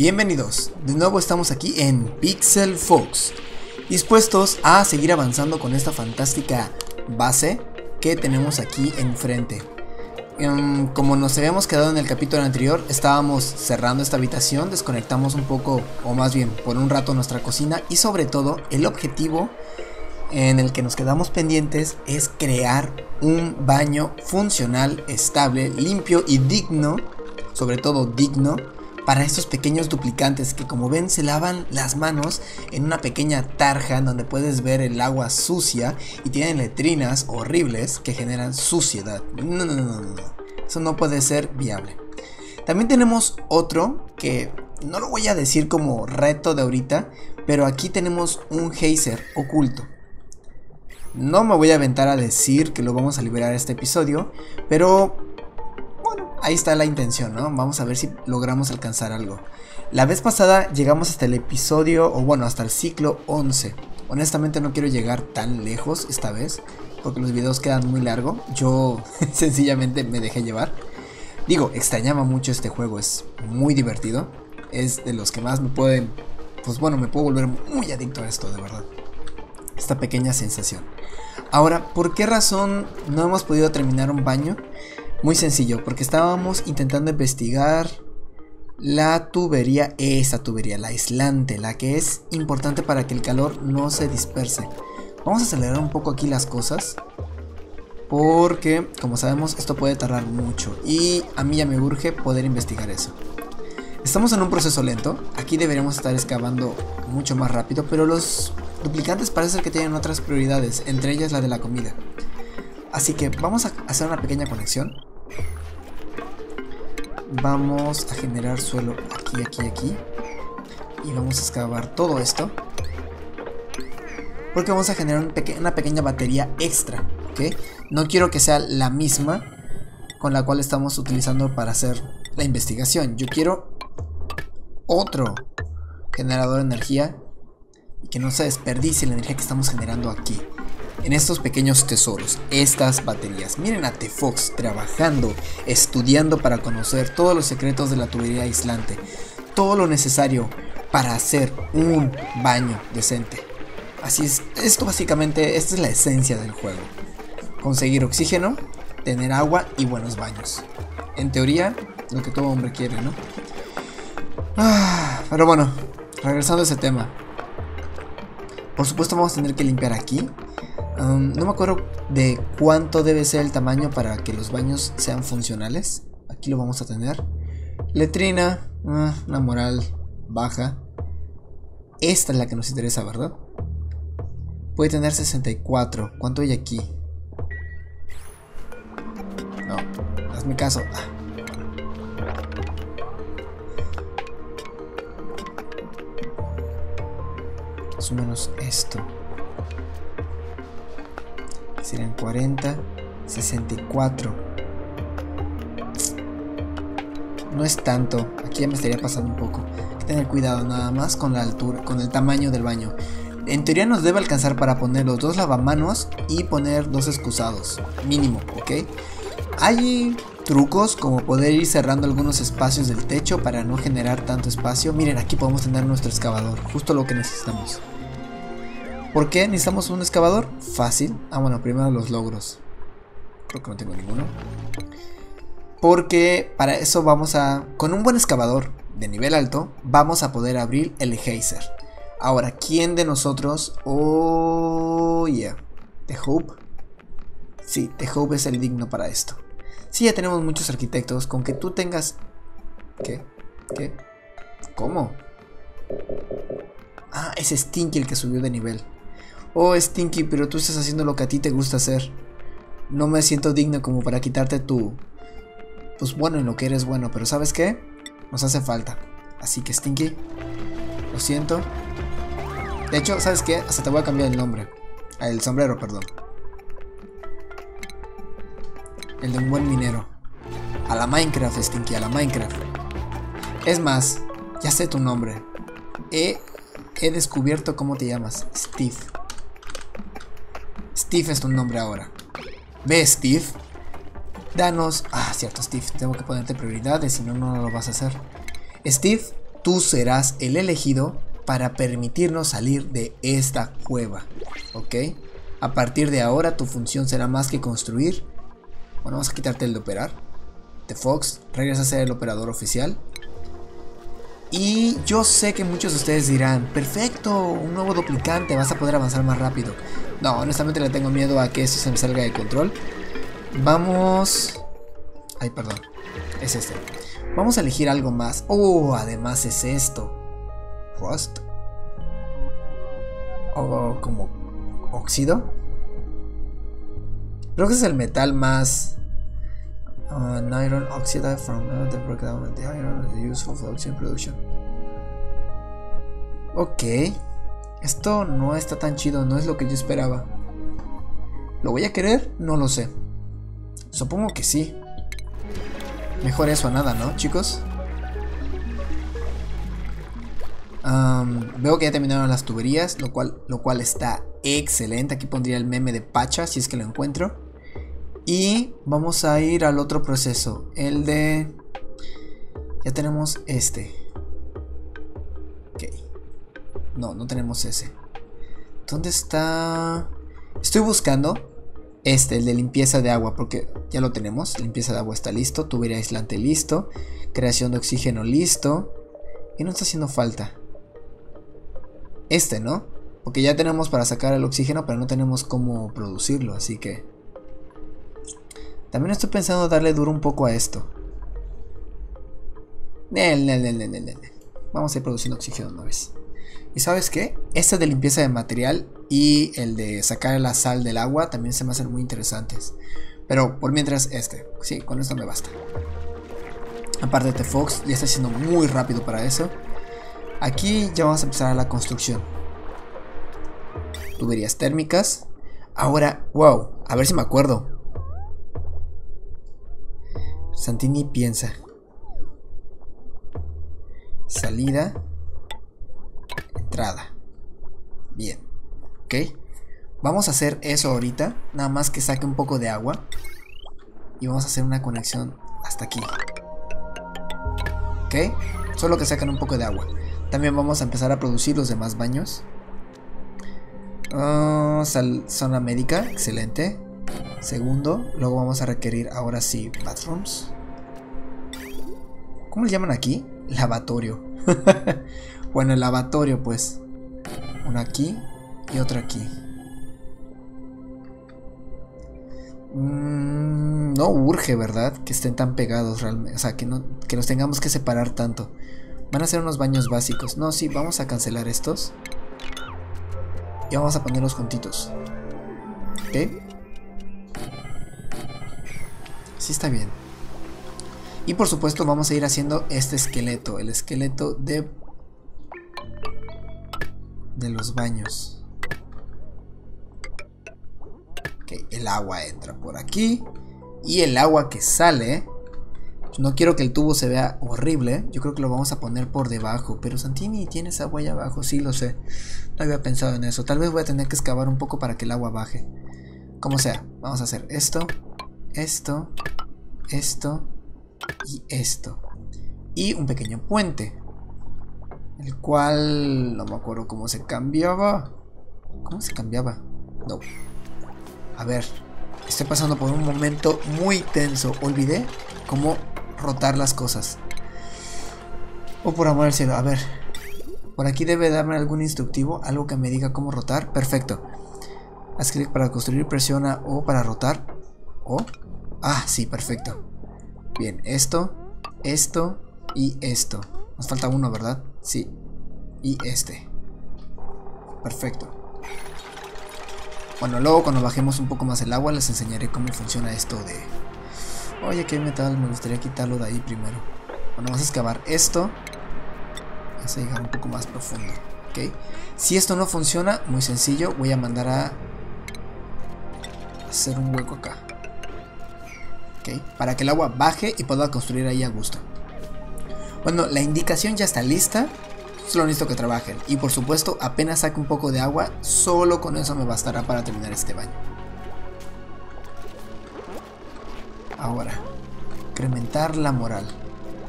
Bienvenidos, de nuevo estamos aquí en Pixel Fox, dispuestos a seguir avanzando con esta fantástica base que tenemos aquí enfrente. Em, como nos habíamos quedado en el capítulo anterior, estábamos cerrando esta habitación, desconectamos un poco, o más bien por un rato nuestra cocina y sobre todo el objetivo en el que nos quedamos pendientes es crear un baño funcional, estable, limpio y digno, sobre todo digno, para estos pequeños duplicantes que como ven se lavan las manos en una pequeña tarja donde puedes ver el agua sucia y tienen letrinas horribles que generan suciedad. No, no, no, no, no. Eso no puede ser viable. También tenemos otro que no lo voy a decir como reto de ahorita, pero aquí tenemos un geyser oculto. No me voy a aventar a decir que lo vamos a liberar este episodio, pero bueno, ahí está la intención, ¿no? Vamos a ver si logramos alcanzar algo. La vez pasada llegamos hasta el episodio, o bueno, hasta el ciclo 11. Honestamente no quiero llegar tan lejos esta vez, porque los videos quedan muy largos. Yo sencillamente me dejé llevar. Digo, extrañaba mucho este juego, es muy divertido. Es de los que más me pueden, pues bueno, me puedo volver muy adicto a esto, de verdad. Esta pequeña sensación. Ahora, ¿por qué razón no hemos podido terminar un baño? Muy sencillo, porque estábamos intentando investigar la tubería, esa tubería, la aislante, la que es importante para que el calor no se disperse. Vamos a acelerar un poco aquí las cosas. Porque, como sabemos, esto puede tardar mucho. Y a mí ya me urge poder investigar eso. Estamos en un proceso lento. Aquí deberíamos estar excavando mucho más rápido. Pero los duplicantes parece que tienen otras prioridades. Entre ellas la de la comida. Así que vamos a hacer una pequeña conexión. Vamos a generar suelo aquí, aquí, aquí. Y vamos a excavar todo esto. Porque vamos a generar una pequeña batería extra. ¿ok? No quiero que sea la misma con la cual estamos utilizando para hacer la investigación. Yo quiero otro generador de energía y que no se desperdicie la energía que estamos generando aquí en estos pequeños tesoros, estas baterías. Miren a T-Fox trabajando, estudiando para conocer todos los secretos de la tubería aislante, todo lo necesario para hacer un baño decente. Así es, esto básicamente, esta es la esencia del juego. Conseguir oxígeno, tener agua y buenos baños. En teoría, lo que todo hombre quiere, ¿no? Ah, pero bueno, regresando a ese tema. Por supuesto vamos a tener que limpiar aquí no me acuerdo de cuánto debe ser el tamaño para que los baños sean funcionales. Aquí lo vamos a tener. Letrina, ah, una moral baja. Esta es la que nos interesa, ¿verdad? Puede tener 64. ¿Cuánto hay aquí? No, hazme caso. Ah. Más o menos esto serían 40, 64. No es tanto, aquí ya me estaría pasando un poco. Hay que tener cuidado nada más con la altura, con el tamaño del baño. En teoría nos debe alcanzar para poner los dos lavamanos y poner dos excusados, mínimo, ¿ok? Hay trucos como poder ir cerrando algunos espacios del techo para no generar tanto espacio. Miren, aquí podemos tener nuestro excavador, justo lo que necesitamos. ¿Por qué necesitamos un excavador? Fácil. Ah, bueno, primero los logros. Creo que no tengo ninguno. Porque para eso vamos a... Con un buen excavador de nivel alto, vamos a poder abrir el geyser. Ahora, ¿quién de nosotros... Oh, yeah. The Hope. Sí, The Hope es el digno para esto. Sí, ya tenemos muchos arquitectos. Con que tú tengas... ¿Qué? ¿Qué? ¿Cómo? Ah, es Stinky el que subió de nivel. Oh, Stinky, pero tú estás haciendo lo que a ti te gusta hacer. No me siento digno como para quitarte tu... Pues bueno, en lo que eres bueno, pero ¿sabes qué? Nos hace falta. Así que Stinky, lo siento. De hecho, ¿sabes qué? Hasta te voy a cambiar el nombre. El sombrero, perdón. El de un buen minero. A la Minecraft, Stinky, a la Minecraft. Es más, ya sé tu nombre. He, he descubierto cómo te llamas. Steve. Steve es tu nombre ahora. Ve, Steve. Danos... Ah, cierto, Steve. Tengo que ponerte prioridades, si no, no lo vas a hacer. Steve, tú serás el elegido para permitirnos salir de esta cueva. ¿Ok? A partir de ahora tu función será más que construir. Bueno, vamos a quitarte el de operar. De Fox, regresa a ser el operador oficial. Y yo sé que muchos de ustedes dirán, perfecto, un nuevo duplicante, vas a poder avanzar más rápido. No, honestamente le tengo miedo a que esto se me salga de control. Vamos... Ay, perdón. Es este. Vamos a elegir algo más. Oh, además es esto. Rust. O como óxido. Creo que es el metal más uh, iron oxide from uh, the breakdown of the iron useful for oxygen production. Ok, esto no está tan chido, no es lo que yo esperaba. ¿Lo voy a querer? No lo sé. Supongo que sí. Mejor eso a nada, ¿no, chicos? veo que ya terminaron las tuberías, lo cual, lo cual está excelente. Aquí pondría el meme de Pacha si es que lo encuentro. Y vamos a ir al otro proceso, el de... Ya tenemos este. No, no tenemos ese. ¿Dónde está? Estoy buscando este, el de limpieza de agua, porque ya lo tenemos. Limpieza de agua está listo. Tubería aislante listo. Creación de oxígeno listo. Y no está haciendo falta. Este, ¿no? Porque ya tenemos para sacar el oxígeno, pero no tenemos cómo producirlo, así que... También estoy pensando darle duro un poco a esto. Vamos a ir produciendo oxígeno una vez. ¿Y sabes qué? Este de limpieza de material y el de sacar la sal del agua también se me hacen muy interesantes. Pero por mientras este. Sí, con esto me basta. Aparte de Fox ya está siendo muy rápido para eso. Aquí ya vamos a empezar a la construcción. Tuberías térmicas. Ahora, wow, a ver si me acuerdo. Santini piensa. Salida. Bien. ¿Ok? Vamos a hacer eso ahorita. Nada más que saque un poco de agua. Y vamos a hacer una conexión hasta aquí. ¿Ok? Solo que sacan un poco de agua. También vamos a empezar a producir los demás baños. Oh, zona médica. Excelente. Segundo, luego vamos a requerir ahora sí bathrooms. ¿Cómo le llaman aquí? Lavatorio. bueno, el lavatorio pues. Uno aquí y otro aquí. Mm, no urge, ¿verdad? Que estén tan pegados realmente. O sea, que, no, que nos tengamos que separar tanto. Van a ser unos baños básicos. No, sí, vamos a cancelar estos. Y vamos a ponerlos juntitos. ¿Ok? Sí está bien. Y por supuesto vamos a ir haciendo este esqueleto, el esqueleto de de los baños. Ok, el agua entra por aquí y el agua que sale no quiero que el tubo se vea horrible. Yo creo que lo vamos a poner por debajo. Pero Santini, ¿tienes agua ahí abajo? Sí, lo sé. No había pensado en eso. Tal vez voy a tener que excavar un poco para que el agua baje. Como sea. Vamos a hacer esto esto, esto y esto. Y un pequeño puente. El cual no me acuerdo cómo se cambiaba. ¿Cómo se cambiaba? No. A ver, estoy pasando por un momento muy tenso. Olvidé cómo rotar las cosas. O por amor al cielo, a ver. Por aquí debe darme algún instructivo, algo que me diga cómo rotar. Perfecto. Haz clic para construir, presiona O para rotar. O Ah, sí, perfecto. Bien, esto, esto y esto. Nos falta uno, ¿verdad? Sí. Y este. Perfecto. Bueno, luego cuando bajemos un poco más el agua les enseñaré cómo funciona esto de... Oye, qué metal, me gustaría quitarlo de ahí primero. Bueno, vamos a excavar esto. Vamos a llegar un poco más profundo. ¿Ok? Si esto no funciona, muy sencillo, voy a mandar a... Hacer un hueco acá. Para que el agua baje y pueda construir ahí a gusto. Bueno, la indicación ya está lista. Solo necesito que trabajen. Y por supuesto, apenas saque un poco de agua, solo con eso me bastará para terminar este baño. Ahora, incrementar la moral.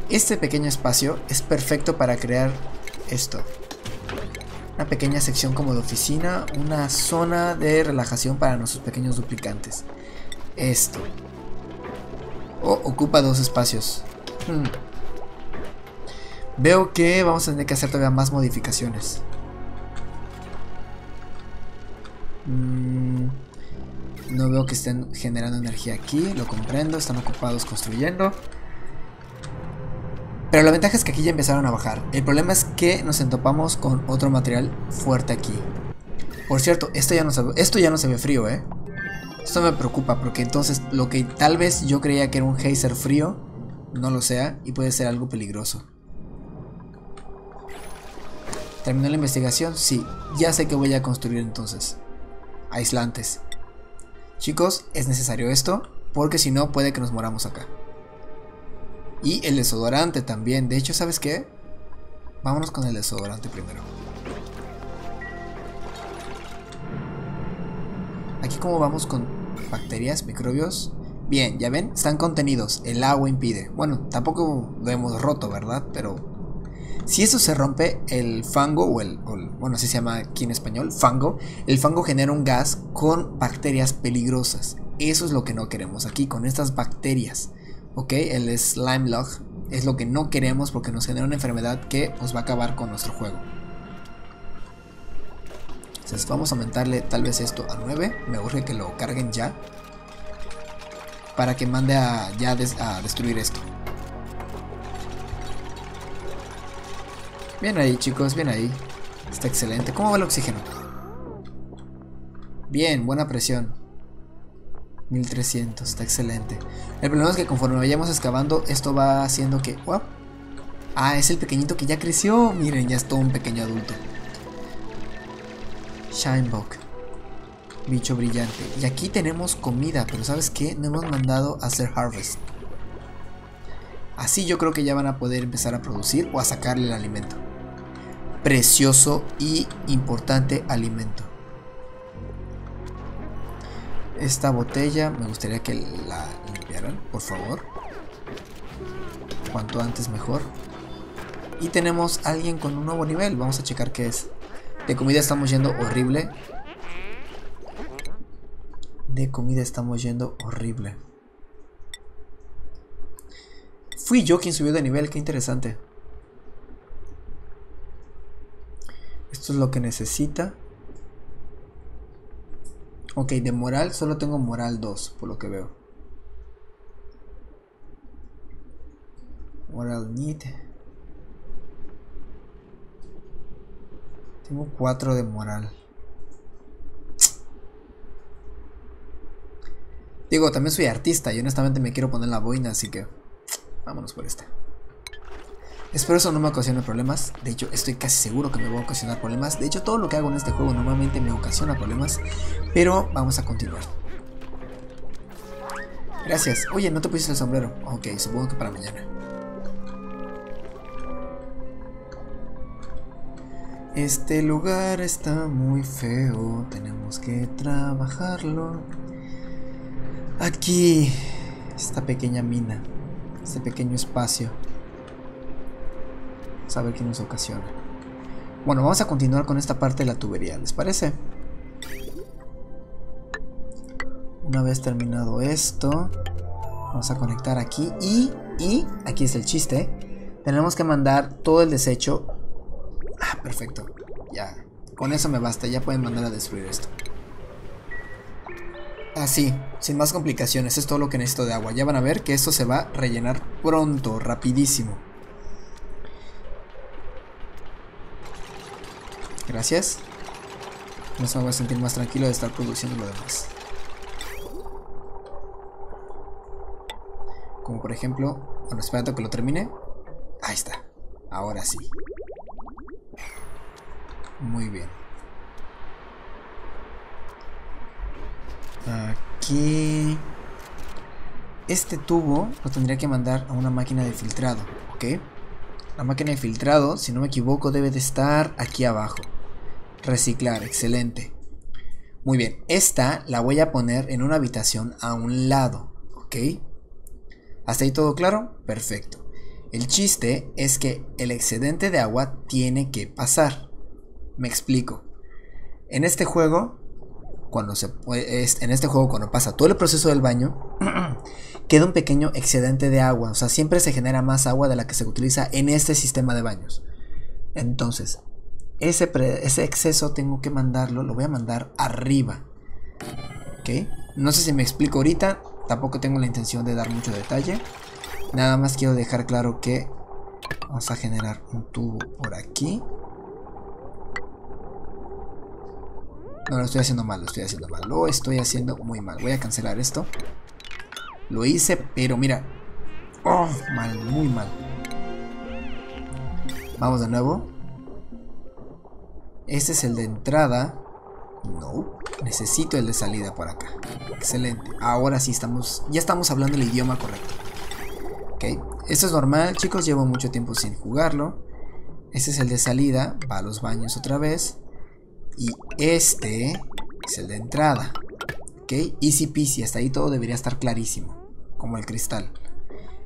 Este pequeño espacio es perfecto para crear esto. Una pequeña sección como de oficina, una zona de relajación para nuestros pequeños duplicantes. Esto. Oh, ocupa dos espacios. Hmm. Veo que vamos a tener que hacer todavía más modificaciones. Mm, no veo que estén generando energía aquí, lo comprendo, están ocupados construyendo. Pero la ventaja es que aquí ya empezaron a bajar. El problema es que nos entopamos con otro material fuerte aquí. Por cierto, esto ya no se, esto ya no se ve frío, ¿eh? Esto me preocupa porque entonces lo que tal vez yo creía que era un geyser frío, no lo sea y puede ser algo peligroso. ¿Terminó la investigación? Sí, ya sé que voy a construir entonces. Aislantes. Chicos, es necesario esto porque si no puede que nos moramos acá. Y el desodorante también. De hecho, ¿sabes qué? Vámonos con el desodorante primero. Aquí como vamos con bacterias, microbios. Bien, ya ven, están contenidos. El agua impide. Bueno, tampoco lo hemos roto, ¿verdad? Pero si eso se rompe, el fango, o el, bueno, así se llama aquí en español, fango, el fango genera un gas con bacterias peligrosas. Eso es lo que no queremos aquí, con estas bacterias. ¿ok? El slime log es lo que no queremos porque nos genera una enfermedad que nos va a acabar con nuestro juego. Entonces vamos a aumentarle tal vez esto a 9. Me urge que lo carguen ya. Para que mande a, ya a destruir esto. Bien ahí chicos, bien ahí. Está excelente. ¿Cómo va el oxígeno? Bien, buena presión. 1300, está excelente. El problema es que conforme vayamos excavando, esto va haciendo que... Ah, es el pequeñito que ya creció. Miren, ya es todo un pequeño adulto. Shinebug. Bicho brillante. Y aquí tenemos comida, pero ¿sabes qué? No hemos mandado a hacer harvest. Así yo creo que ya van a poder empezar a producir o a sacarle el alimento. Precioso y importante alimento. Esta botella me gustaría que la limpiaran, por favor. Cuanto antes mejor. Y tenemos a alguien con un nuevo nivel. Vamos a checar qué es. De comida estamos yendo horrible. De comida estamos yendo horrible. Fui yo quien subió de nivel, qué interesante. Esto es lo que necesita. Ok, de moral solo tengo moral 2, por lo que veo. Moral need. Tengo 4 de moral. Digo, también soy artista y honestamente me quiero poner la boina, así que vámonos por esta. Espero eso no me ocasione problemas. De hecho, estoy casi seguro que me va a ocasionar problemas. De hecho, todo lo que hago en este juego normalmente me ocasiona problemas. Pero vamos a continuar. Gracias. Oye, ¿no te pusiste el sombrero? Ok, supongo que para mañana. Este lugar está muy feo. Tenemos que trabajarlo. Aquí, esta pequeña mina. Este pequeño espacio saber qué nos ocasiona. Bueno, vamos a continuar con esta parte de la tubería, ¿les parece? Una vez terminado esto, vamos a conectar aquí y, y, aquí es el chiste, tenemos que mandar todo el desecho. Ah, perfecto, ya, con eso me basta, ya pueden mandar a destruir esto. Así, sin más complicaciones, es todo lo que necesito de agua. Ya van a ver que esto se va a rellenar pronto, rapidísimo. Gracias. No me voy a sentir más tranquilo de estar produciendo lo demás. Como por ejemplo... Bueno, espérate que lo termine. Ahí está. Ahora sí. Muy bien. Aquí... Este tubo lo tendría que mandar a una máquina de filtrado, ¿ok? La máquina de filtrado, si no me equivoco, debe de estar aquí abajo. Reciclar, excelente. Muy bien, esta la voy a poner en una habitación a un lado, ¿ok? ¿Hasta ahí todo claro? Perfecto. El chiste es que el excedente de agua tiene que pasar. Me explico. En este juego, cuando se en este juego cuando pasa todo el proceso del baño, queda un pequeño excedente de agua, o sea, siempre se genera más agua de la que se utiliza en este sistema de baños. Entonces, ese, exceso tengo que mandarlo, lo voy a mandar arriba. ¿Ok? No sé si me explico ahorita, tampoco tengo la intención de dar mucho detalle. Nada más quiero dejar claro que vamos a generar un tubo por aquí. No, lo estoy haciendo mal, lo estoy haciendo mal. Lo estoy haciendo muy mal. Voy a cancelar esto. Lo hice, pero mira. Oh, mal, muy mal. Vamos de nuevo. Este es el de entrada. No. Necesito el de salida por acá. Excelente. Ahora sí estamos. Ya estamos hablando el idioma correcto. Ok. Esto es normal, chicos. Llevo mucho tiempo sin jugarlo. Este es el de salida. Va a los baños otra vez. Y este es el de entrada. Ok. Easy peasy. Hasta ahí todo debería estar clarísimo. Como el cristal.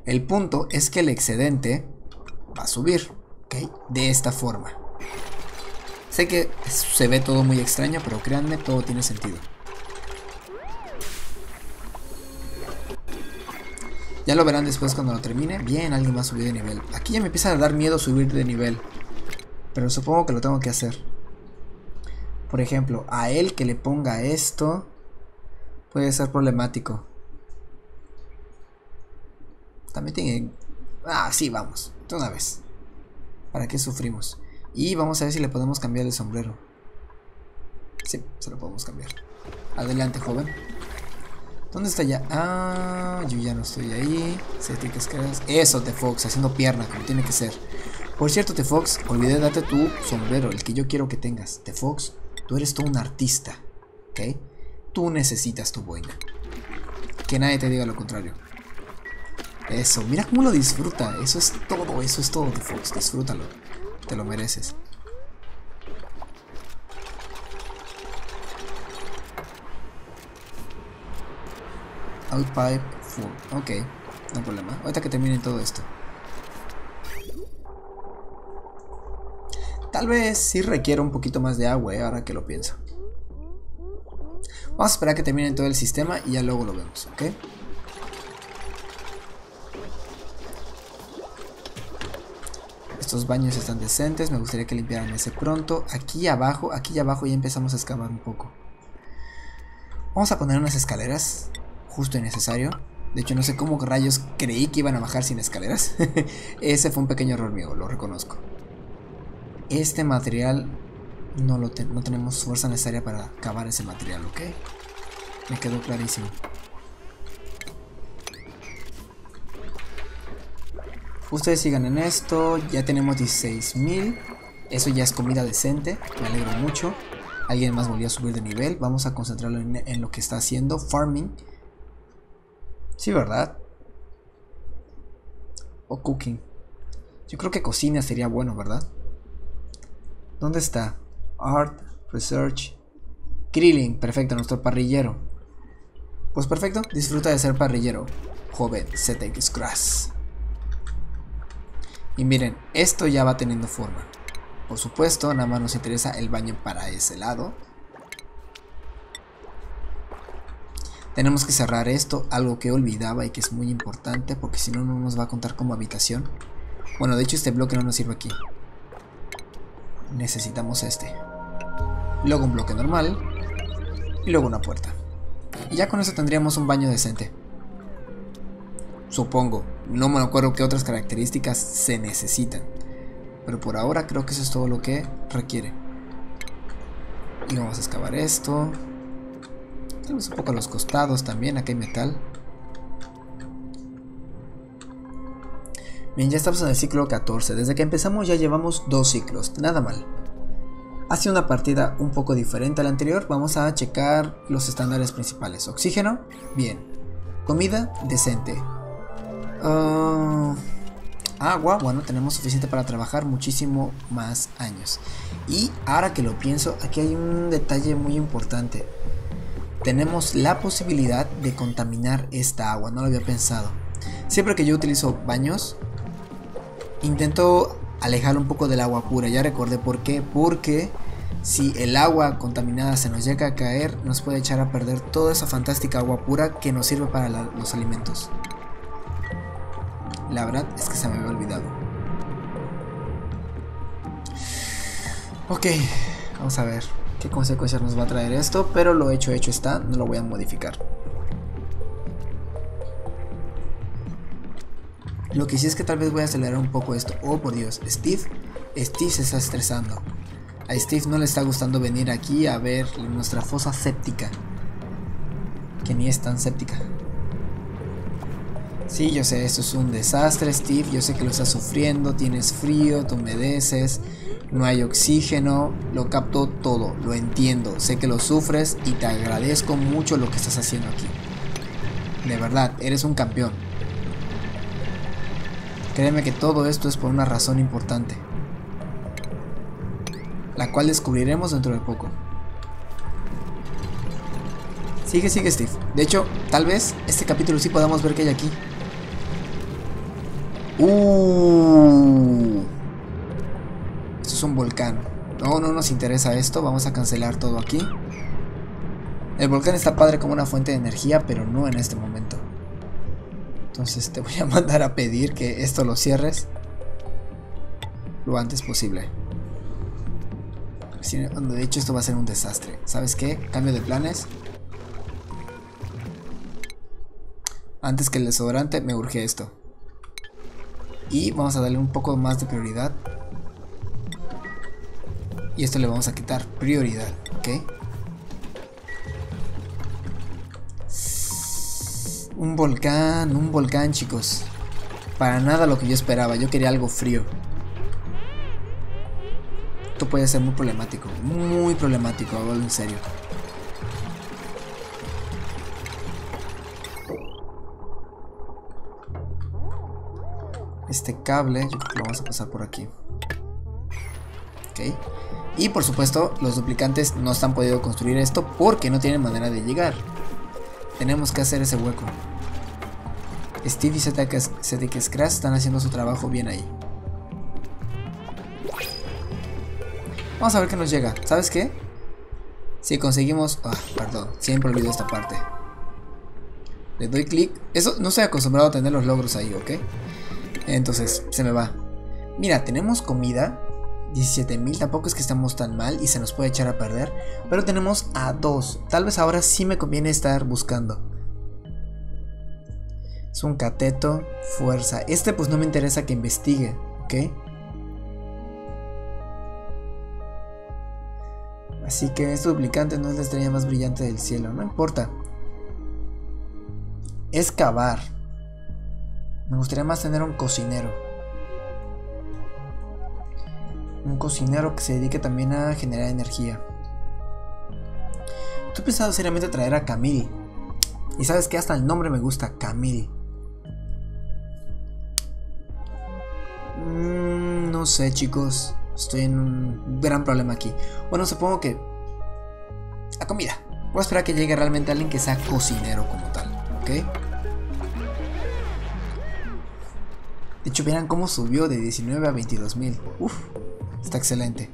El punto es que el excedente va a subir. Ok. De esta forma. Sé que se ve todo muy extraño, pero créanme, todo tiene sentido. Ya lo verán después cuando lo termine. Bien, alguien va a subir de nivel. Aquí ya me empieza a dar miedo subir de nivel. Pero supongo que lo tengo que hacer. Por ejemplo, a él que le ponga esto puede ser problemático. También tiene... Ah, sí, vamos. De una vez. ¿Para qué sufrimos? Y vamos a ver si le podemos cambiar el sombrero. Sí, se lo podemos cambiar. Adelante, joven. ¿Dónde está ya? Ah, yo ya no estoy ahí. Eso, The Fox, haciendo pierna, como tiene que ser. Por cierto, The Fox, olvidé darte tu sombrero, el que yo quiero que tengas. The Fox, tú eres todo un artista, ¿ok? Tú necesitas tu boina. Que nadie te diga lo contrario. Eso, mira cómo lo disfruta. Eso es todo, eso es todo, The Fox. Disfrútalo. Te lo mereces. Outpipe full. Ok, no hay problema. Ahorita que termine todo esto. Tal vez sí requiera un poquito más de agua, eh, ahora que lo pienso. Vamos a esperar que termine todo el sistema y ya luego lo vemos, ¿ok? Estos baños están decentes, me gustaría que limpiaran ese pronto. Aquí abajo, aquí abajo ya empezamos a excavar un poco. Vamos a poner unas escaleras, justo y necesario. De hecho, no sé cómo rayos creí que iban a bajar sin escaleras. Ese fue un pequeño error mío, lo reconozco. Este material no, lo tenemos fuerza necesaria para cavar ese material, ¿ok? Me quedó clarísimo. Ustedes sigan en esto, ya tenemos 16.000. Eso ya es comida decente, me alegro mucho. Alguien más volvió a subir de nivel. Vamos a concentrarlo en, lo que está haciendo. Farming. Sí, ¿verdad? O cooking. Yo creo que cocina sería bueno, ¿verdad? ¿Dónde está? Art, Research. Grilling, perfecto, nuestro parrillero. Pues perfecto, disfruta de ser parrillero. Joven, ZX Grass. Y miren, esto ya va teniendo forma. Por supuesto, nada más nos interesa el baño para ese lado. Tenemos que cerrar esto, algo que olvidaba y que es muy importante porque si no, no nos va a contar como habitación. Bueno, de hecho este bloque no nos sirve aquí. Necesitamos este. Luego un bloque normal. Y luego una puerta. Y ya con eso tendríamos un baño decente. Supongo. No me acuerdo qué otras características se necesitan. Pero por ahora creo que eso es todo lo que requiere. Y vamos a excavar esto. Tenemos un poco a los costados también. Aquí hay metal. Bien, ya estamos en el ciclo 14. Desde que empezamos ya llevamos dos ciclos. Nada mal. Ha sido una partida un poco diferente a la anterior. Vamos a checar los estándares principales. Oxígeno, bien. Comida, decente. Ah, agua, bueno, tenemos suficiente para trabajar muchísimo más años. Y ahora que lo pienso, aquí hay un detalle muy importante. Tenemos la posibilidad de contaminar esta agua, no lo había pensado. Siempre que yo utilizo baños, intento alejarlo un poco del agua pura. Ya recordé por qué. Porque si el agua contaminada se nos llega a caer, nos puede echar a perder toda esa fantástica agua pura que nos sirve para los alimentos. La verdad es que se me había olvidado. Ok, vamos a ver qué consecuencias nos va a traer esto, pero lo hecho hecho está, no lo voy a modificar. Lo que sí es que tal vez voy a acelerar un poco esto. Oh, por Dios, Steve, Steve se está estresando. A Steve no le está gustando venir aquí a ver nuestra fosa séptica. Que ni es tan séptica. Sí, yo sé, esto es un desastre, Steve. Yo sé que lo estás sufriendo, tienes frío, te humedeces, no hay oxígeno. Lo capto todo, lo entiendo. Sé que lo sufres y te agradezco mucho lo que estás haciendo aquí. De verdad, eres un campeón. Créeme que todo esto es por una razón importante. La cual descubriremos dentro de poco. Sigue, sigue Steve. De hecho, tal vez este capítulo sí podamos ver qué hay aquí. Uh. Esto es un volcán. No, no nos interesa esto. Vamos a cancelar todo aquí. El volcán está padre como una fuente de energía, pero no en este momento. Entonces te voy a mandar a pedir que esto lo cierres lo antes posible. De hecho esto va a ser un desastre. ¿Sabes qué? Cambio de planes. Antes que el desodorante me urge esto. Y vamos a darle un poco más de prioridad. Y esto le vamos a quitar prioridad, ¿ok? Un volcán, un volcán chicos. Para nada lo que yo esperaba, yo quería algo frío. Esto puede ser muy problemático, muy problemático, hablo en serio. Este cable, lo vamos a pasar por aquí. Ok. Y por supuesto, los duplicantes no están podido construir esto porque no tienen manera de llegar. Tenemos que hacer ese hueco. Steve y Cedric Scratch están haciendo su trabajo bien ahí. Vamos a ver qué nos llega. ¿Sabes qué? Si conseguimos... Ah, perdón. Siempre olvido esta parte. Le doy clic. Eso no estoy acostumbrado a tener los logros ahí, ¿ok? Entonces, se me va. Mira, tenemos comida. 17.000, tampoco es que estamos tan mal y se nos puede echar a perder. Pero tenemos a dos. Tal vez ahora sí me conviene estar buscando. Es un cateto, fuerza. Este pues no me interesa que investigue, ¿ok? Así que este duplicante no es la estrella más brillante del cielo, no importa. Es cavar. Me gustaría más tener un cocinero. Un cocinero que se dedique también a generar energía. Estoy pensado seriamente traer a Camille. Y sabes que hasta el nombre me gusta, Camille. Mm, no sé, chicos. Estoy en un gran problema aquí. Bueno, supongo que... La comida. Voy a esperar que llegue realmente alguien que sea cocinero como tal. ¿Ok? De hecho, verán cómo subió de 19 a 22 mil. Uf, está excelente.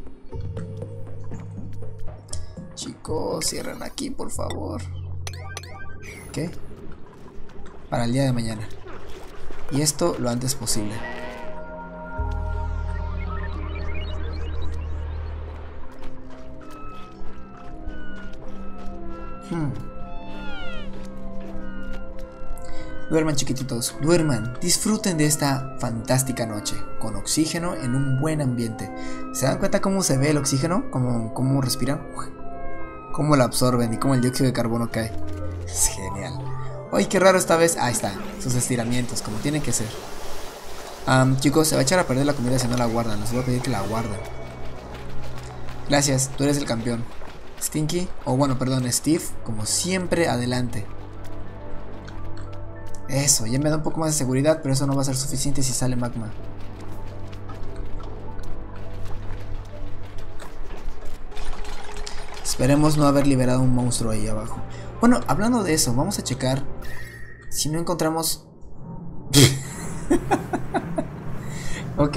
Chicos, cierran aquí, por favor. ¿Ok? Para el día de mañana. Y esto lo antes posible. Hmm. Duerman chiquititos, duerman, disfruten de esta fantástica noche, con oxígeno en un buen ambiente. ¿Se dan cuenta cómo se ve el oxígeno? ¿Cómo, cómo respiran? ¿Cómo lo absorben y cómo el dióxido de carbono cae? Es genial. Ay, qué raro esta vez. Ahí está, sus estiramientos, como tienen que ser. chicos, se va a echar a perder la comida si no la guardan. Les voy a pedir que la guarden. Gracias, tú eres el campeón. Stinky, o bueno, perdón, Steve, como siempre, adelante. Eso, ya me da un poco más de seguridad, pero eso no va a ser suficiente si sale magma. Esperemos no haber liberado un monstruo ahí abajo. Bueno, hablando de eso, vamos a checar si no encontramos... ok,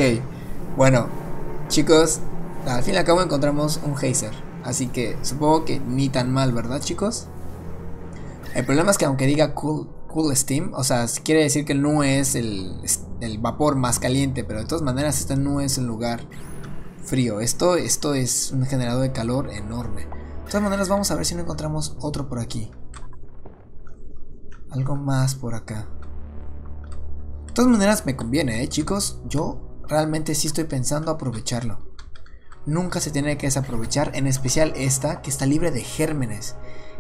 bueno, chicos, al fin y al cabo encontramos un geyser. Así que supongo que ni tan mal, ¿verdad, chicos? El problema es que aunque diga cool, cool steam, o sea, quiere decir que no es el, vapor más caliente, pero de todas maneras este no es el lugar frío. Esto, esto es un generador de calor enorme. De todas maneras vamos a ver si no encontramos otro por aquí. Algo más por acá. De todas maneras me conviene, ¿eh, chicos? Yo realmente sí estoy pensando aprovecharlo. Nunca se tiene que desaprovechar, en especial esta, que está libre de gérmenes.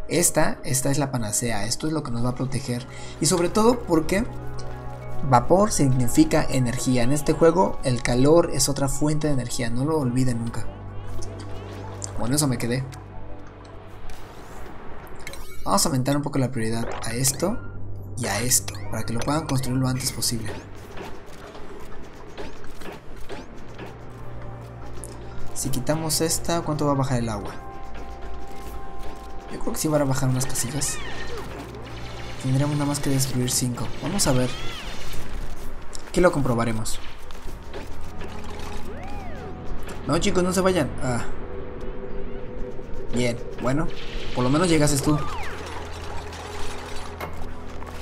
Esta, esta es la panacea, esto es lo que nos va a proteger. Y sobre todo porque vapor significa energía. En este juego el calor es otra fuente de energía, no lo olviden nunca. Bueno, eso me quedé. Vamos a aumentar un poco la prioridad a esto y a esto, para que lo puedan construir lo antes posible. Si quitamos esta, ¿cuánto va a bajar el agua? Yo creo que sí va a bajar unas casillas. Tendremos nada más que destruir 5. Vamos a ver. Aquí lo comprobaremos. No chicos, no se vayan. Ah. Bien, bueno. Por lo menos llegases tú.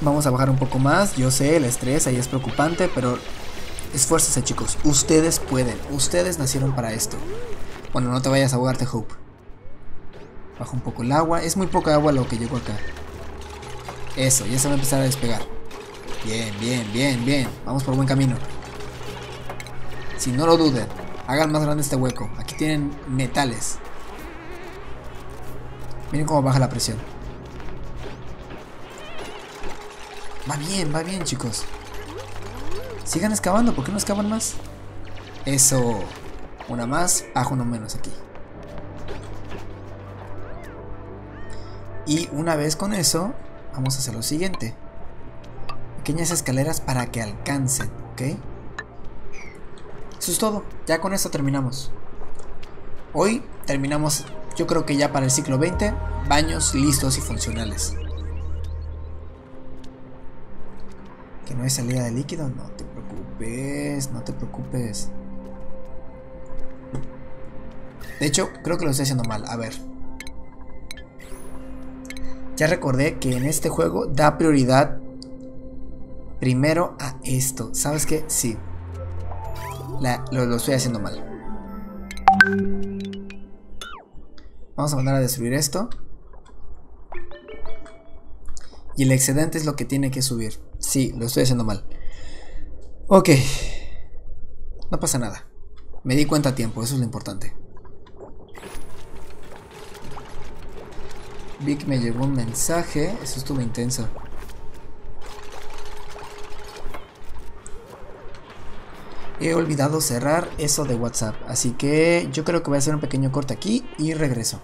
Vamos a bajar un poco más. Yo sé, el estrés ahí es preocupante, pero esfuércense chicos. Ustedes pueden. Ustedes nacieron para esto. Bueno, no te vayas a ahogarte, Hope. Bajo un poco el agua. Es muy poca agua lo que llegó acá. Eso, ya se va a empezar a despegar. Bien, bien, bien, bien. Vamos por buen camino. Si no lo duden, hagan más grande este hueco. Aquí tienen metales. Miren cómo baja la presión. Va bien, va bien, chicos. Sigan excavando, ¿por qué no excavan más? Eso. Una más, bajo uno menos aquí. Y una vez con eso, vamos a hacer lo siguiente. Pequeñas escaleras para que alcancen, ¿ok? Eso es todo, ya con esto terminamos. Hoy terminamos, yo creo que ya para el ciclo 20, baños listos y funcionales. Que no hay salida de líquido, no te preocupes, no te preocupes. De hecho, creo que lo estoy haciendo mal. A ver. Ya recordé que en este juego da prioridad primero a esto. ¿Sabes qué? Sí. lo, lo estoy haciendo mal. Vamos a mandar a destruir esto. Y el excedente es lo que tiene que subir. Sí, lo estoy haciendo mal. Ok. No pasa nada. Me di cuenta a tiempo, eso es lo importante. Vi me llegó un mensaje. Eso estuvo intenso. He olvidado cerrar eso de WhatsApp. Así que yo creo que voy a hacer un pequeño corte aquí y regreso.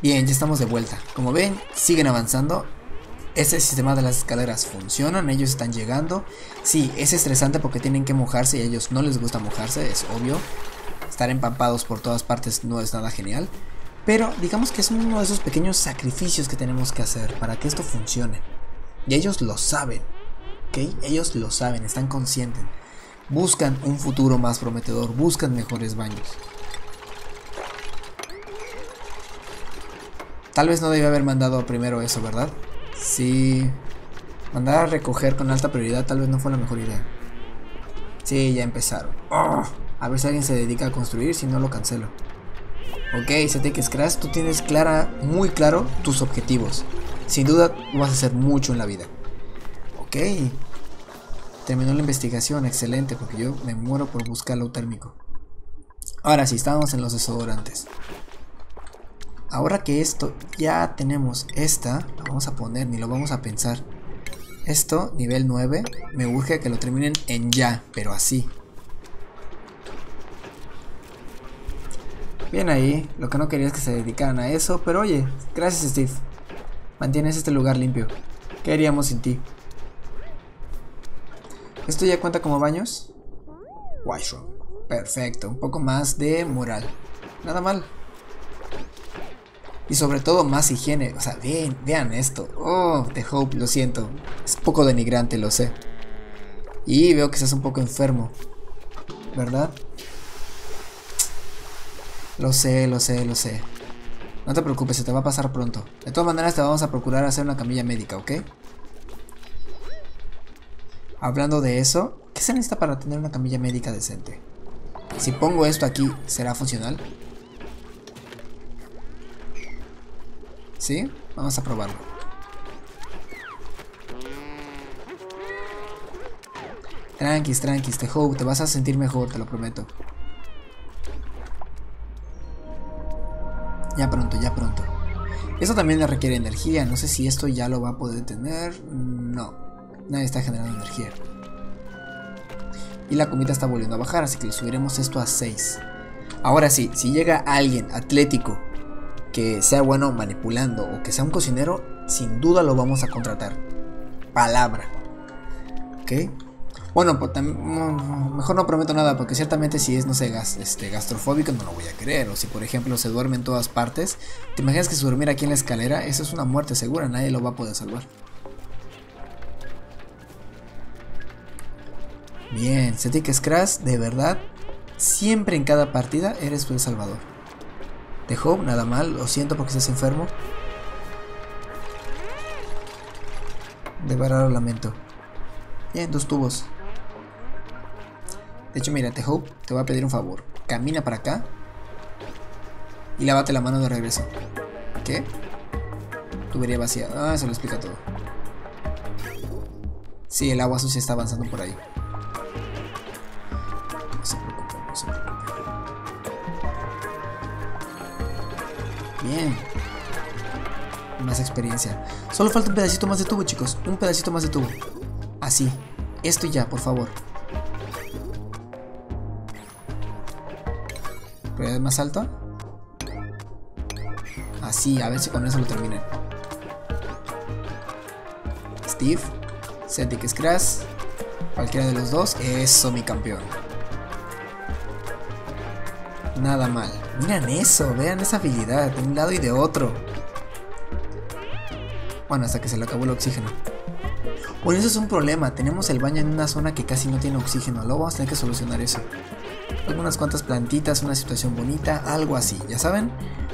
Bien, ya estamos de vuelta. Como ven, siguen avanzando. Este sistema de las escaleras funcionan, ellos están llegando. Sí, es estresante porque tienen que mojarse y a ellos no les gusta mojarse, es obvio. Estar empapados por todas partes no es nada genial. Pero digamos que es uno de esos pequeños sacrificios que tenemos que hacer para que esto funcione. Y ellos lo saben, ¿ok? Ellos lo saben, están conscientes. Buscan un futuro más prometedor, buscan mejores baños. Tal vez no debía haber mandado primero eso, ¿verdad? Sí. Mandar a recoger con alta prioridad tal vez no fue la mejor idea. Sí, ya empezaron. Oh, a ver si alguien se dedica a construir, si no lo cancelo. Ok, que Crash, tú tienes clara, muy claro tus objetivos. Sin duda vas a hacer mucho en la vida. Ok. Terminó la investigación, excelente, porque yo me muero por buscar lo térmico. Ahora sí, estamos en los desodorantes. Ahora que esto ya tenemos esta, lo vamos a poner, ni lo vamos a pensar. Esto, nivel 9, me urge que lo terminen en ya, pero así. Bien ahí, lo que no quería es que se dedicaran a eso, pero oye, gracias Steve. Mantienes este lugar limpio. ¿Qué haríamos sin ti? ¿Esto ya cuenta como baños? Washroom. Perfecto, un poco más de moral. Nada mal. Y sobre todo más higiene. O sea, vean, vean esto. Oh, The Hope, lo siento. Es poco denigrante, lo sé. Y veo que estás un poco enfermo. ¿Verdad? Lo sé, lo sé, lo sé. No te preocupes, se te va a pasar pronto. De todas maneras te vamos a procurar hacer una camilla médica, ¿ok? Hablando de eso, ¿qué se necesita para tener una camilla médica decente? Si pongo esto aquí, ¿será funcional? ¿Sí? Vamos a probarlo. Tranquis, tranquis, te hope, te vas a sentir mejor, te lo prometo. Ya pronto, ya pronto. Eso también le requiere energía. No sé si esto ya lo va a poder tener. No. Nadie está generando energía. Y la comida está volviendo a bajar, así que le subiremos esto a 6. Ahora sí, si llega alguien atlético que sea bueno manipulando o que sea un cocinero, sin duda lo vamos a contratar. Palabra. ¿Ok? Bueno, pues mejor no prometo nada porque ciertamente si es, no sé, este, gastrofóbico no lo voy a creer. O si por ejemplo se duerme en todas partes, ¿te imaginas que se dormir aquí en la escalera? Eso es una muerte segura, nadie lo va a poder salvar. Bien, Cetic Scratch, de verdad, siempre en cada partida eres tu salvador. De nada mal, lo siento porque estás enfermo. De verdad lo lamento. Bien, dos tubos. De hecho, mira, te Hope, te voy a pedir un favor. Camina para acá. Y lávate la mano de regreso. ¿Qué? Tubería vacía. Ah, se lo explica todo. Sí, el agua sucia está avanzando por ahí. Más experiencia. Solo falta un pedacito más de tubo, chicos. Un pedacito más de tubo. Así. Esto ya, por favor. ¿Pero más alto? Así, a ver si con eso lo terminan. Steve, Celtic Scratch, cualquiera de los dos, eso mi campeón. Nada mal. Miren eso, vean esa habilidad de un lado y de otro. Bueno, hasta que se le acabó el oxígeno. Bueno, eso es un problema. Tenemos el baño en una zona que casi no tiene oxígeno. Luego vamos a tener que solucionar eso algunas cuantas plantitas, una situación bonita, algo así, ya saben.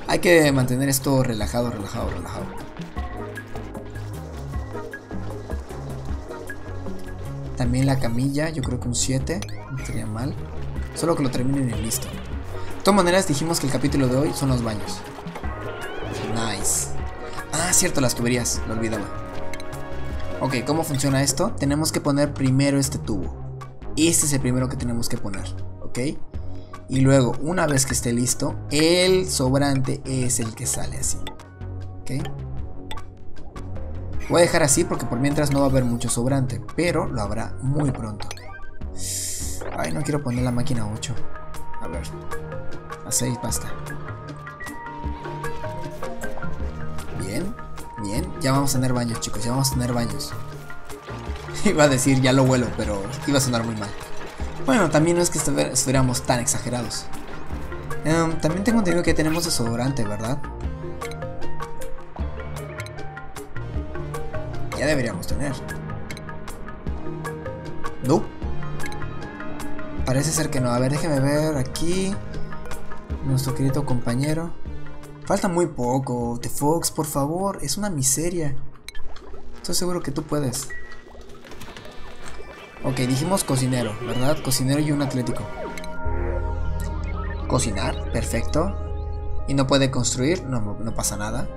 Hay que mantener esto relajado, relajado, relajado. También la camilla, yo creo que un 7, no estaría mal. Solo que lo terminen y listo. De todas maneras dijimos que el capítulo de hoy son los baños. Nice. Ah, cierto, las tuberías, lo olvidaba. Ok, ¿cómo funciona esto? Tenemos que poner primero este tubo. Este es el primero que tenemos que poner. Y luego, una vez que esté listo, el sobrante es el que sale así. ¿Ok? Voy a dejar así porque por mientras no va a haber mucho sobrante, pero lo habrá muy pronto. Ay, no quiero poner la máquina 8. A ver. A 6 basta. Bien, bien. Ya vamos a tener baños, chicos. Ya vamos a tener baños. Iba a decir ya lo vuelo, pero iba a sonar muy mal. Bueno, también no es que estuviéramos tan exagerados. Em, también tengo entendido que tenemos desodorante, ¿verdad? Ya deberíamos tener. No. Parece ser que no. A ver, déjeme ver aquí. Nuestro querido compañero. Falta muy poco. The Fox, por favor. Es una miseria. Estoy seguro que tú puedes. Ok, dijimos cocinero, ¿verdad? Cocinero y un atlético. Cocinar, perfecto. Y no puede construir, no, no pasa nada.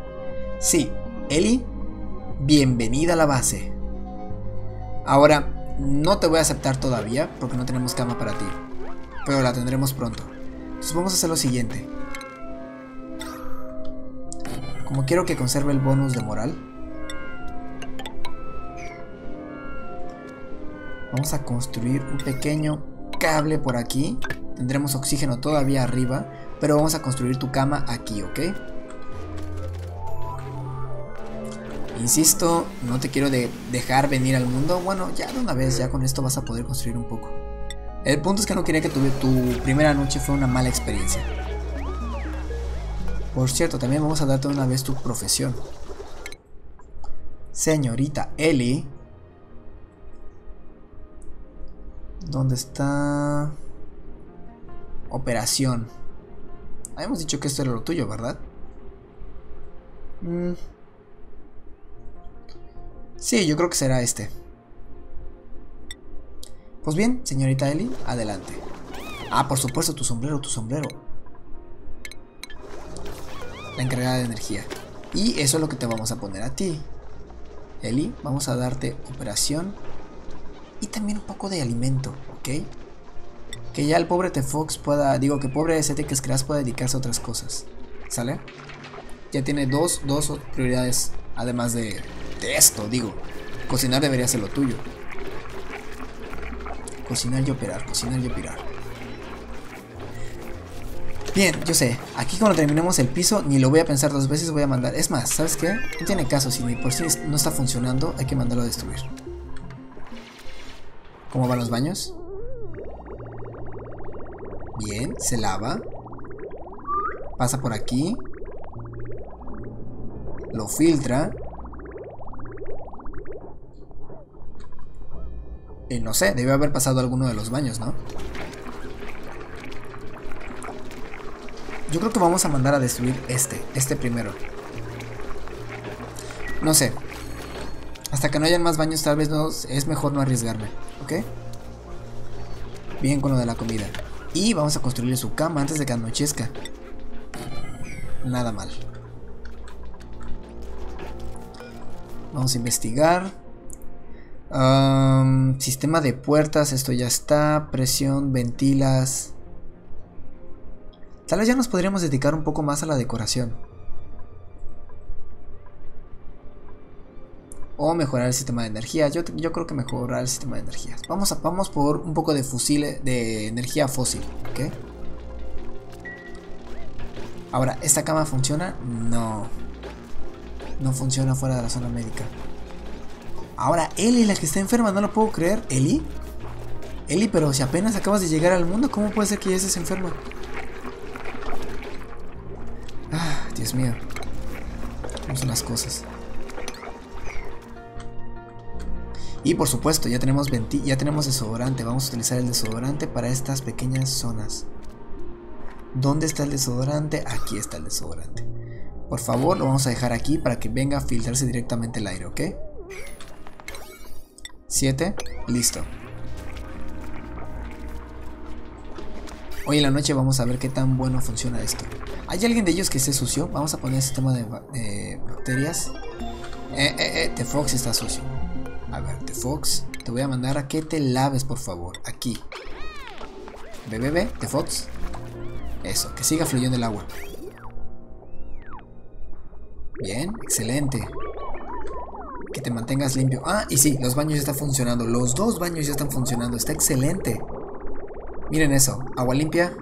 Sí, Eli, bienvenida a la base. Ahora, no te voy a aceptar todavía porque no tenemos cama para ti. Pero la tendremos pronto. Entonces vamos a hacer lo siguiente. Como quiero que conserve el bonus de moral, Vamos a construir un pequeño cable por aquí. Tendremos oxígeno todavía arriba. Pero vamos a construir tu cama aquí, ¿ok? Insisto, no te quiero dejar venir al mundo. Bueno, ya de una vez, ya con esto vas a poder construir un poco. El punto es que no quería que tu, tu primera noche fue una mala experiencia. Por cierto, también vamos a darte una vez tu profesión. Señorita Ellie. ¿Dónde está? Operación. Habíamos dicho que esto era lo tuyo, ¿verdad? Mm. Sí, yo creo que será este. Pues bien, señorita Ellie, adelante. Ah, por supuesto, tu sombrero, tu sombrero. La encargada de energía. Y eso es lo que te vamos a poner a ti. Eli, vamos a darte operación y también un poco de alimento, ¿ok? Que ya el pobre T-Fox pueda, digo que pobre ST que creas pueda dedicarse a otras cosas, ¿sale? Ya tiene dos, dos prioridades, además de, de esto, digo. Cocinar debería ser lo tuyo. Cocinar y operar, cocinar y operar. Bien, yo sé, aquí cuando terminemos el piso ni lo voy a pensar dos veces, voy a mandar... Es más, ¿sabes qué? No tiene caso, si por si no está funcionando, hay que mandarlo a destruir. ¿Cómo van los baños? Bien, se lava. Pasa por aquí. Lo filtra. Y no sé, debe haber pasado alguno de los baños, ¿no? Yo creo que vamos a mandar a destruir este, este primero. No sé. Hasta que no hayan más baños tal vez no, es mejor no arriesgarme, ¿ok? Bien con lo de la comida. Y vamos a construirle su cama antes de que anochezca. Nada mal. Vamos a investigar. Sistema de puertas, esto ya está. Presión, ventilas. Tal vez ya nos podríamos dedicar un poco más a la decoración. O mejorar el sistema de energía. Yo, yo creo que mejorar el sistema de energía. Vamos, a, vamos por un poco de fusil de energía fósil. ¿Ok? Ahora, ¿esta cama funciona? No. No funciona fuera de la zona médica. Ahora, Eli, la que está enferma, no lo puedo creer. ¿Eli? Eli, pero si apenas acabas de llegar al mundo, ¿cómo puede ser que ya estés enferma? Dios mío. ¿Cómo son las cosas? Y por supuesto, ya tenemos, ya tenemos desodorante. Vamos a utilizar el desodorante para estas pequeñas zonas. ¿Dónde está el desodorante? Aquí está el desodorante. Por favor, lo vamos a dejar aquí para que venga a filtrarse directamente el aire, ¿ok? 7. Listo. Hoy en la noche vamos a ver qué tan bueno funciona esto. ¿Hay alguien de ellos que esté sucio? Vamos a poner sistema de, bacterias. Eh, eh, eh, T-Fox está sucio. A ver, T-Fox, te voy a mandar a que te laves, por favor. Aquí. Ve, ve, ve, T-Fox. Eso, que siga fluyendo el agua. Bien, excelente. Que te mantengas limpio. Ah, y sí, los baños ya están funcionando. Los dos baños ya están funcionando. Está excelente. Miren eso. Agua limpia.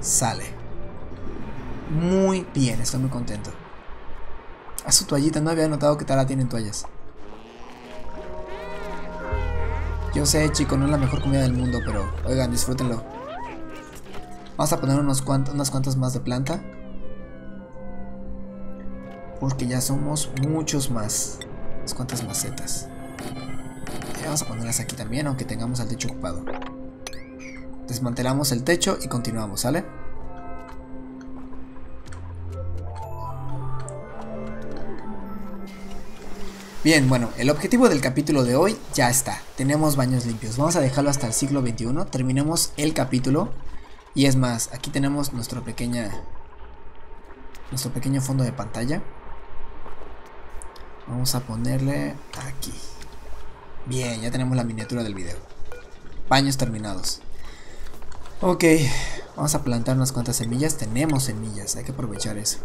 Sale. Muy bien, estoy muy contento. A su toallita, no había notado que Tara tienen toallas. Yo sé, chicos, no es la mejor comida del mundo, pero oigan, disfrútenlo. Vamos a poner unos unas cuantas más de planta. Porque ya somos muchos más. Unas cuantas macetas. vamos a ponerlas aquí también, aunque tengamos el techo ocupado. Desmantelamos el techo y continuamos, ¿sale? Bien, bueno, el objetivo del capítulo de hoy ya está. Tenemos baños limpios. Vamos a dejarlo hasta el siglo XXI. Terminemos el capítulo. Y es más, aquí tenemos nuestro pequeña. Nuestro pequeño fondo de pantalla. Vamos a ponerle aquí. Bien, ya tenemos la miniatura del video. Baños terminados. Ok, vamos a plantar unas cuantas semillas. Tenemos semillas, hay que aprovechar eso.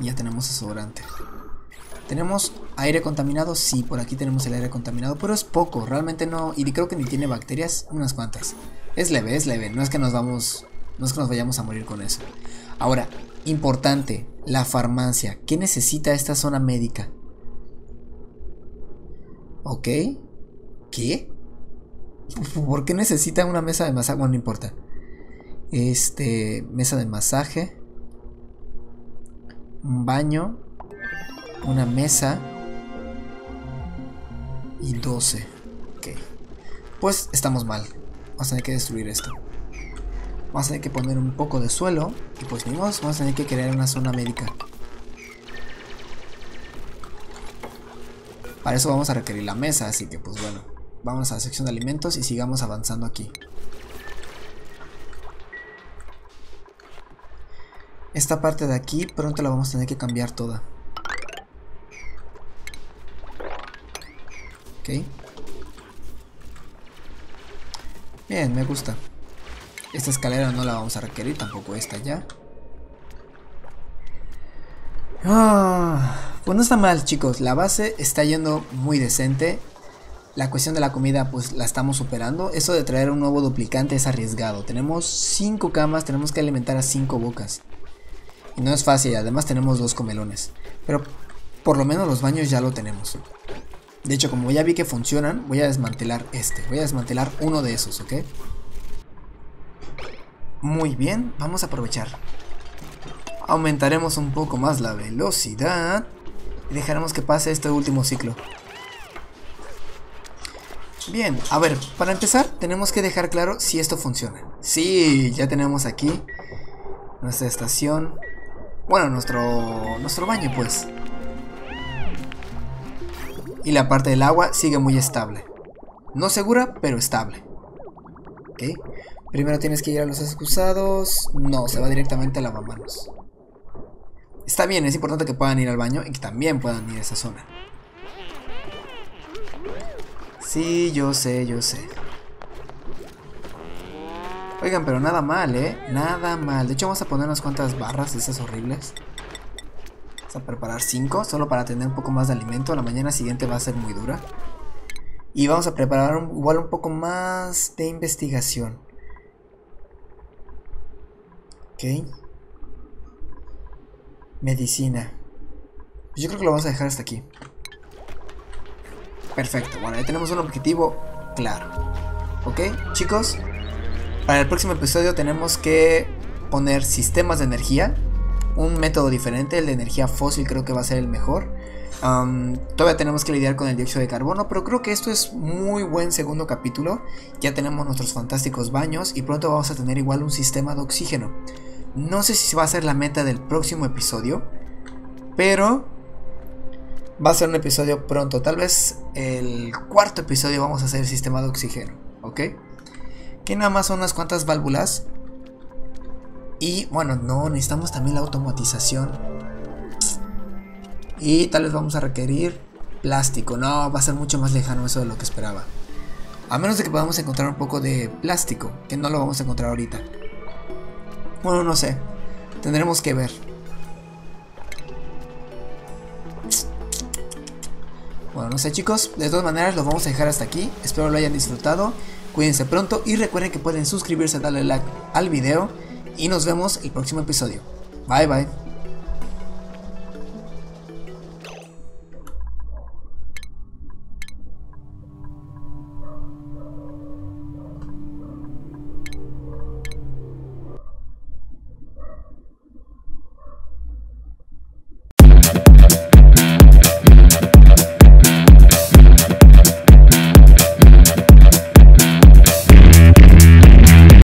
ya tenemos desodorante. ¿Tenemos aire contaminado? Sí, por aquí tenemos el aire contaminado, pero es poco, realmente no, y creo que ni tiene bacterias, unas cuantas. Es leve, es leve, no es que nos vamos, no es que nos vayamos a morir con eso. Ahora, importante, la farmacia, ¿qué necesita esta zona médica? ¿Ok? ¿Qué? ¿Por qué necesita una mesa de masaje? Bueno, no importa. Este, mesa de masaje. Un baño. Una mesa. Y 12. Ok. Pues estamos mal. Vamos a tener que destruir esto. Vamos a tener que poner un poco de suelo. Y pues ni vamos a tener que crear una zona médica. Para eso vamos a requerir la mesa, así que pues bueno. Vamos a la sección de alimentos y sigamos avanzando aquí. Esta parte de aquí pronto la vamos a tener que cambiar toda. Ok. Bien, me gusta. Esta escalera no la vamos a requerir, tampoco esta ya. Ah, pues no está mal, chicos. La base está yendo muy decente. La cuestión de la comida, pues la estamos superando. Eso de traer un nuevo duplicante es arriesgado. Tenemos 5 camas, tenemos que alimentar a 5 bocas. Y no es fácil, además tenemos dos comelones. Pero por lo menos los baños ya lo tenemos. De hecho, como ya vi que funcionan, voy a desmantelar este. Voy a desmantelar uno de esos, ¿ok? Muy bien, vamos a aprovechar. Aumentaremos un poco más la velocidad. Y dejaremos que pase este último ciclo. Bien, a ver, para empezar tenemos que dejar claro si esto funciona. Sí, ya tenemos aquí nuestra estación. Bueno, nuestro, nuestro baño pues. Y la parte del agua sigue muy estable. No segura, pero estable. Ok. Primero tienes que ir a los excusados. No, se va directamente a lavamanos. Está bien, es importante que puedan ir al baño y que también puedan ir a esa zona. Sí, yo sé, yo sé. Oigan, pero nada mal, ¿eh? Nada mal. De hecho, vamos a poner unas cuantas barras esas horribles. Vamos a preparar 5, solo para tener un poco más de alimento. La mañana siguiente va a ser muy dura. Y vamos a preparar igual un poco más de investigación. Medicina. Yo creo que lo vamos a dejar hasta aquí. Perfecto, bueno, ya tenemos un objetivo claro. ¿Ok, chicos? Para el próximo episodio tenemos que poner sistemas de energía. Un método diferente, el de energía fósil creo que va a ser el mejor. todavía tenemos que lidiar con el dióxido de carbono, pero creo que esto es muy buen segundo capítulo. Ya tenemos nuestros fantásticos baños y pronto vamos a tener igual un sistema de oxígeno. No sé si va a ser la meta del próximo episodio, pero Va a ser un episodio pronto. Tal vez el cuarto episodio vamos a hacer el sistema de oxígeno. ¿Ok? Que nada más son unas cuantas válvulas. Y bueno, no, necesitamos también la automatización. Y tal vez vamos a requerir plástico. No, va a ser mucho más lejano eso de lo que esperaba. A menos de que podamos encontrar un poco de plástico. Que no lo vamos a encontrar ahorita. Bueno, no sé. Tendremos que ver. Bueno, no sé chicos, de todas maneras lo vamos a dejar hasta aquí. Espero lo hayan disfrutado. Cuídense pronto y recuerden que pueden suscribirse, darle like al video y nos vemos el próximo episodio. Bye bye.